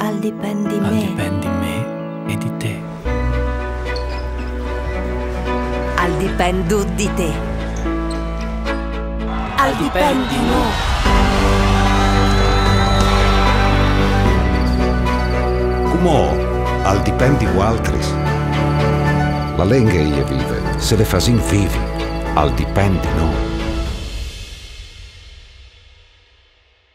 Al dipendi Al me. dipendi me e di te. Al dipendo di te. Al dipendi no. Come al dipendi altris. La lenghe ie vive, se le fasin vivi, al dipendi no.